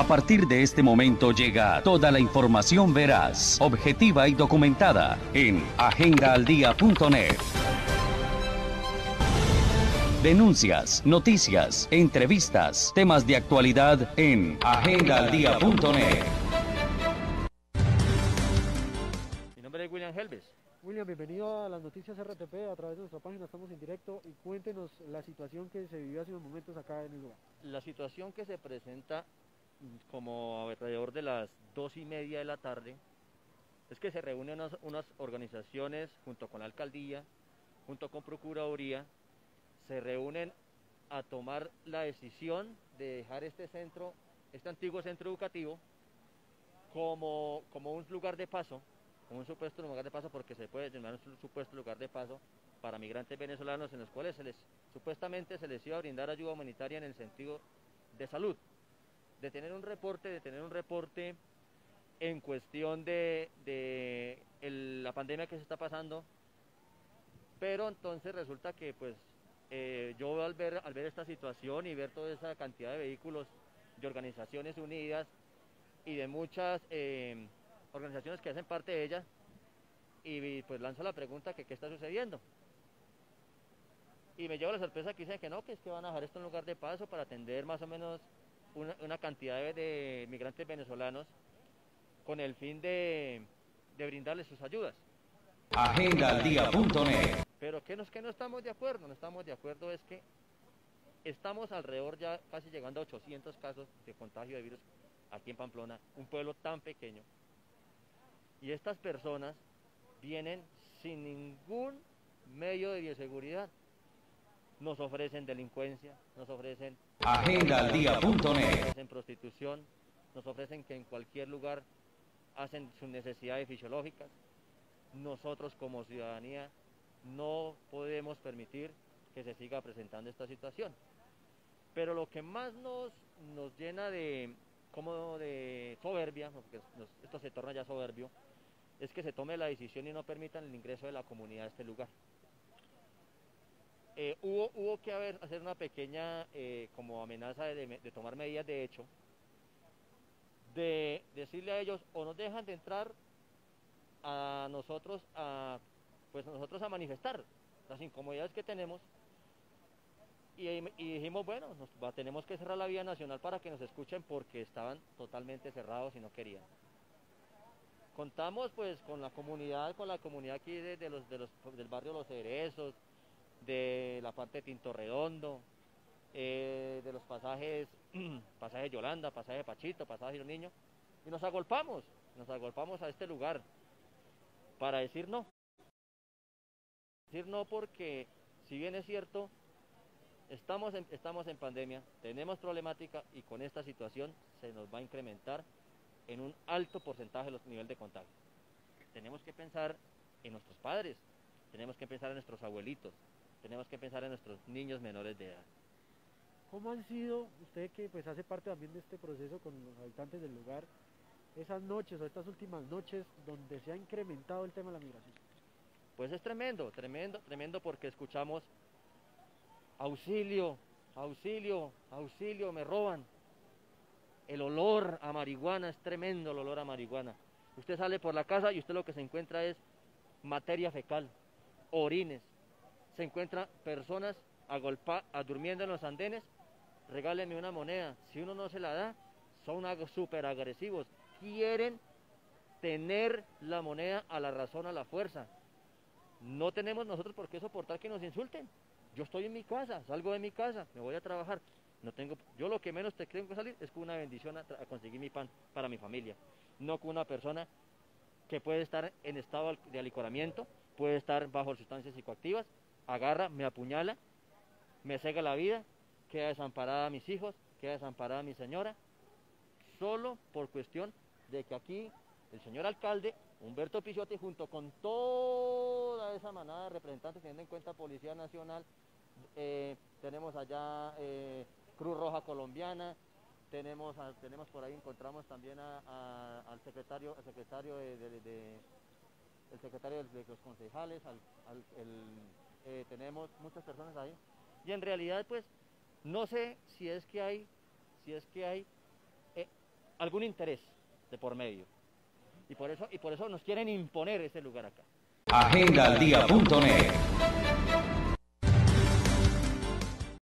A partir de este momento llega toda la información veraz, objetiva y documentada en agendaaldia.net. Denuncias, noticias, entrevistas, temas de actualidad en agendaaldia.net. Mi nombre es William Helves. William, bienvenido a las noticias RTP. A través de nuestra página estamos en directo y cuéntenos la situación que se vivió hace unos momentos acá en el lugar. La situación que se presenta como alrededor de las dos y media de la tarde es que se reúnen unas, organizaciones junto con la alcaldía, junto con Procuraduría, se reúnen a tomar la decisión de dejar este centro, este antiguo centro educativo, como, como un lugar de paso, como un supuesto lugar de paso, porque se puede llamar un supuesto lugar de paso para migrantes venezolanos en los cuales se les, supuestamente se les iba a brindar ayuda humanitaria en el sentido de salud de tener un reporte, de tener un reporte en cuestión de, la pandemia que se está pasando, pero entonces resulta que pues eh, yo al ver, al ver esta situación y ver toda esa cantidad de vehículos de organizaciones unidas y de muchas eh, organizaciones que hacen parte de ella, y pues lanzo la pregunta que qué está sucediendo. Y me llevo la sorpresa que dicen que no, que es que van a dejar esto en lugar de paso para atender más o menos una, cantidad de, migrantes venezolanos con el fin de, brindarles sus ayudas. Agendaldía.net Pero que no que no estamos de acuerdo, no estamos de acuerdo es que estamos alrededor ya casi llegando a 800 casos de contagio de virus aquí en Pamplona, un pueblo tan pequeño. Y estas personas vienen sin ningún medio de bioseguridad nos ofrecen delincuencia, nos ofrecen agendaldía.net, en prostitución, nos ofrecen que en cualquier lugar hacen sus necesidades fisiológicas. Nosotros como ciudadanía no podemos permitir que se siga presentando esta situación. Pero lo que más nos, nos llena de, como de soberbia, porque esto se torna ya soberbio, es que se tome la decisión y no permitan el ingreso de la comunidad a este lugar. Eh, hubo, hubo que haber, hacer una pequeña eh, como amenaza de, tomar medidas de hecho, de decirle a ellos o nos dejan de entrar a nosotros a pues nosotros a manifestar las incomodidades que tenemos. Y, dijimos bueno nos, tenemos que cerrar la vía nacional para que nos escuchen porque estaban totalmente cerrados y no querían contamos pues con la comunidad con la comunidad aquí de, los, de los, del barrio Los Cerezos de la parte de Tinto Redondo, eh, de los pasajes, pasaje Yolanda, pasaje Pachito, pasaje Los Niños, y nos agolpamos, nos agolpamos a este lugar para decir no. Decir no porque, si bien es cierto, estamos en, estamos en pandemia, tenemos problemática y con esta situación se nos va a incrementar en un alto porcentaje los niveles de contagio. Tenemos que pensar en nuestros padres, tenemos que pensar en nuestros abuelitos, tenemos que pensar en nuestros niños menores de edad. ¿Cómo han sido, usted que pues hace parte también de este proceso con los habitantes del lugar, esas noches o estas últimas noches donde se ha incrementado el tema de la migración? Pues es tremendo, tremendo, tremendo porque escuchamos auxilio, auxilio, auxilio, me roban. El olor a marihuana es tremendo, el olor a marihuana. Usted sale por la casa y usted lo que se encuentra es materia fecal, orines, se encuentran personas a durmiendo en los andenes, regálenme una moneda. Si uno no se la da, son súper agresivos. Quieren tener la moneda a la razón, a la fuerza. No tenemos nosotros por qué soportar que nos insulten. Yo estoy en mi casa, salgo de mi casa, me voy a trabajar. No tengo, yo lo que menos te tengo que salir es con una bendición a, a conseguir mi pan para mi familia. No con una persona que puede estar en estado de alicoramiento, puede estar bajo sustancias psicoactivas agarra, me apuñala, me cega la vida, queda desamparada a mis hijos, queda desamparada a mi señora, solo por cuestión de que aquí el señor alcalde, Humberto Pichotti, junto con toda esa manada de representantes, teniendo en cuenta Policía Nacional, eh, tenemos allá eh, Cruz Roja Colombiana, tenemos, tenemos por ahí, encontramos también al secretario, el secretario de, el secretario de los concejales, al, eh, tenemos muchas personas ahí. Y en realidad, pues, no sé si es que hay, si es que hay eh, algún interés de por medio. Y por, eso, y por eso nos quieren imponer ese lugar acá. Agendaldía.net